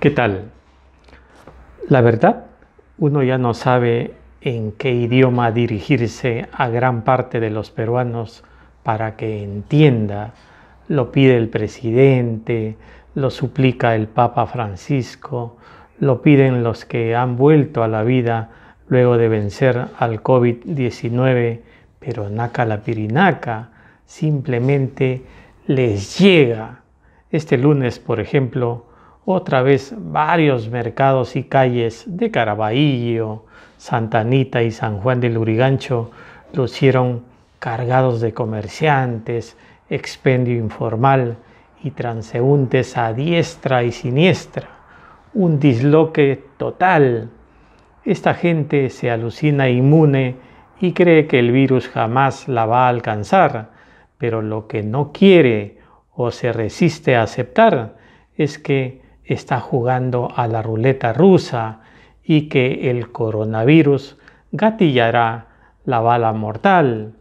¿Qué tal? La verdad, uno ya no sabe en qué idioma dirigirse a gran parte de los peruanos para que entienda. Lo pide el presidente, lo suplica el Papa Francisco, lo piden los que han vuelto a la vida luego de vencer al COVID-19, pero naca la pirinaca simplemente les llega. Este lunes, por ejemplo, otra vez varios mercados y calles de Caraballo, Santa Anita y San Juan del Lurigancho lucieron cargados de comerciantes, expendio informal y transeúntes a diestra y siniestra. Un disloque total. Esta gente se alucina inmune y cree que el virus jamás la va a alcanzar, pero lo que no quiere o se resiste a aceptar es que está jugando a la ruleta rusa y que el coronavirus gatillará la bala mortal.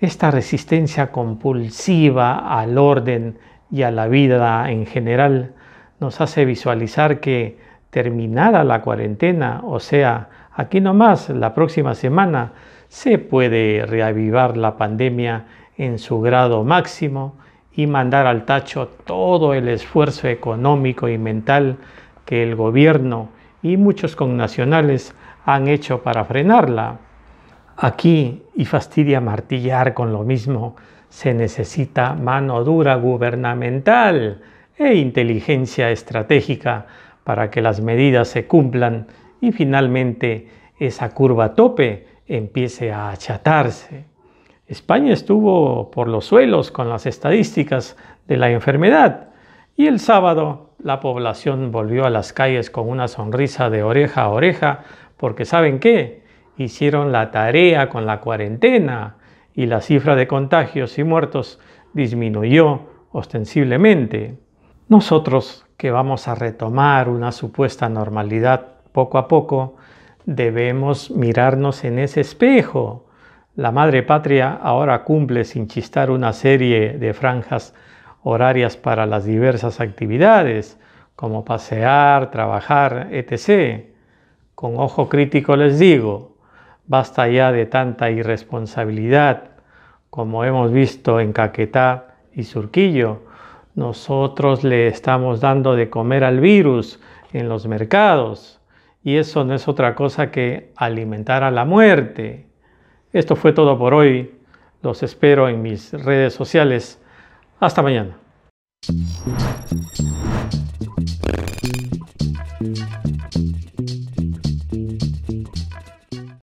Esta resistencia compulsiva al orden y a la vida en general nos hace visualizar que terminada la cuarentena, o sea, aquí nomás la próxima semana, se puede reavivar la pandemia en su grado máximo y mandar al tacho todo el esfuerzo económico y mental que el gobierno y muchos connacionales han hecho para frenarla. Aquí, y fastidia martillar con lo mismo, se necesita mano dura gubernamental e inteligencia estratégica para que las medidas se cumplan y finalmente esa curva tope empiece a achatarse. España estuvo por los suelos con las estadísticas de la enfermedad y el sábado la población volvió a las calles con una sonrisa de oreja a oreja porque ¿saben qué? Hicieron la tarea con la cuarentena y la cifra de contagios y muertos disminuyó ostensiblemente. Nosotros que vamos a retomar una supuesta normalidad poco a poco, debemos mirarnos en ese espejo la madre patria ahora cumple sin chistar una serie de franjas horarias para las diversas actividades, como pasear, trabajar, etc. Con ojo crítico les digo, basta ya de tanta irresponsabilidad, como hemos visto en Caquetá y Surquillo. Nosotros le estamos dando de comer al virus en los mercados, y eso no es otra cosa que alimentar a la muerte. Esto fue todo por hoy. Los espero en mis redes sociales. Hasta mañana.